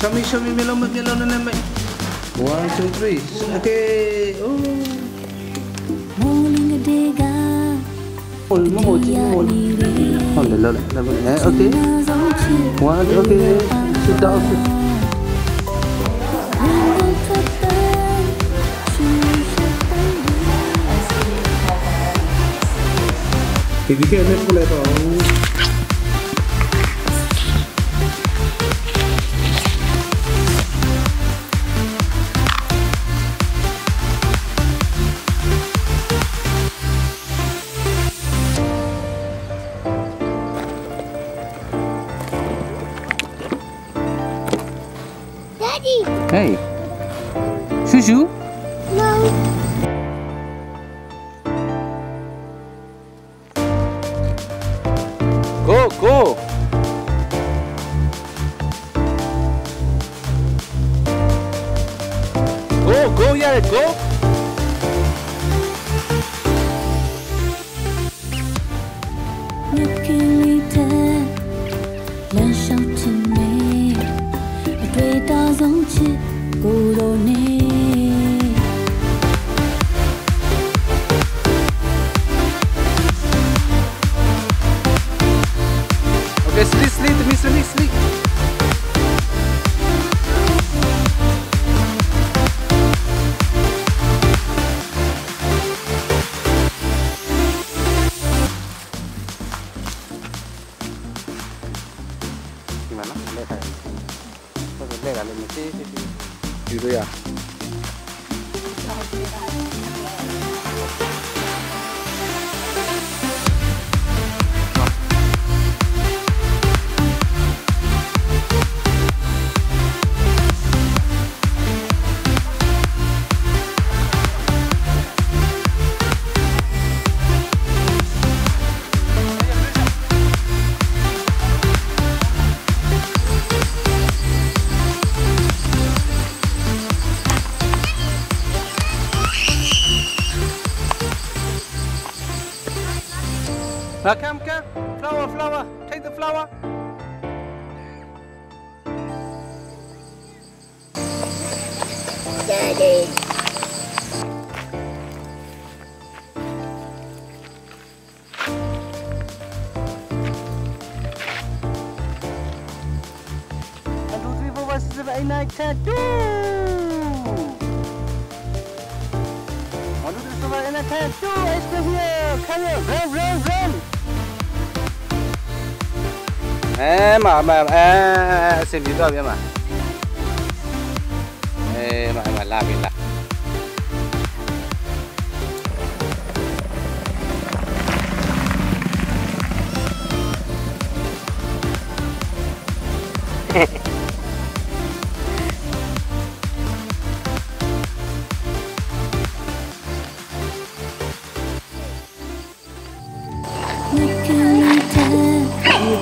Show me, show me, melon, melon, melon, melon. One, two, three. Okay. Oh. Hold mo, hold mo, hold. Hold, hold. Eh, okay. One, okay. Sit down. Hey. Shushu. no. Go, go. Go, go, yeah, go. Ves, ves, ves, ves, ves, ves. Uh, come, come. Flower, flower. Take the flower. Daddy. En toen tattoo. atrás. Eh, ma, ma, eh, se olvidó bien. Eh, ma, ma, la, bien, la.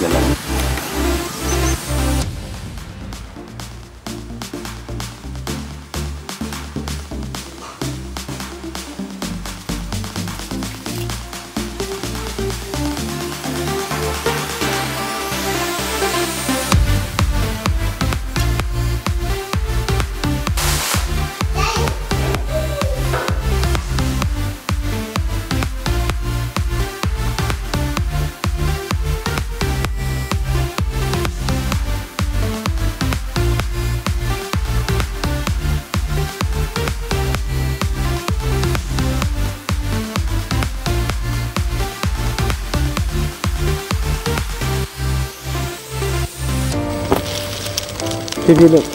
Yeah. ဖြည်းဖြည်းလုပ်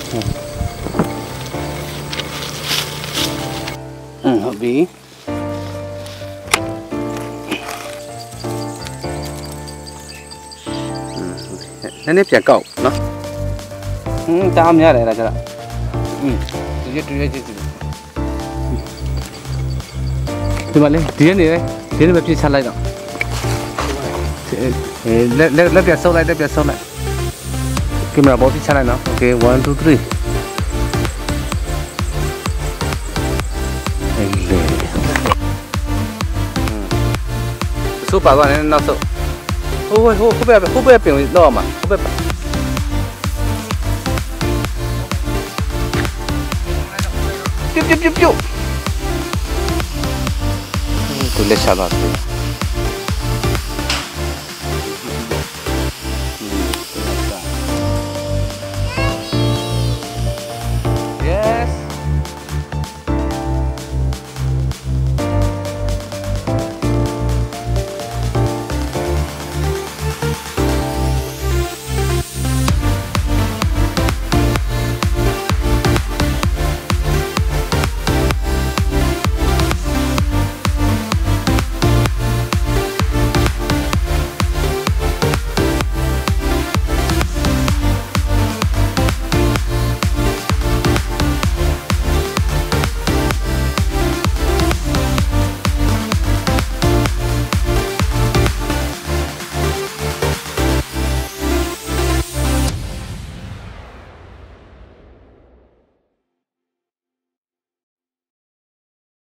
အင်းဟုတ်ပြီနည်းနည်းပြန်ကောက်နော်ဟင်းတားမရတယ်အဲ့ဒါကျတော့ဟင်းတူရတူရကြည့်ဒီမှာလေဒီကနေလေဒီကနေပဲပြစ်ချလိုက်တော့လက်လက်လက်ပြဆုပ်လိုက်လက်ပြဆုပ်လိုက် ကင်မရာဘောပြစ်ချလိုက်နော်โอเค1 2 3အေးလေစုပ်ပါသွားတယ်နောက်ဆုပ်ဟိုဟိုဟိုဘက်ဟိုဘက်ပြင်တော့မှာဟိုဘက်ပြုတ်ပြုတ်ပြုတ်ပြုတ်သူလက်ချသွားတယ်